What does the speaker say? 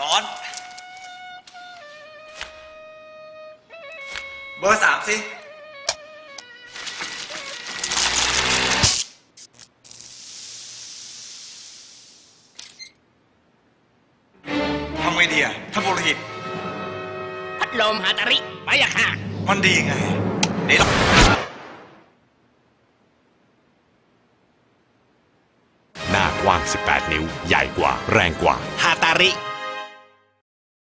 ร้อน เบอร์สามสิ ทำไงดีอะท่านบุรหิต พัดลมฮาตาริ ไปอะค่ะ มันดีไง เดี๋ยวหน้ากว้าง 18 นิ้ว ใหญ่กว่า แรงกว่า ฮาตาริ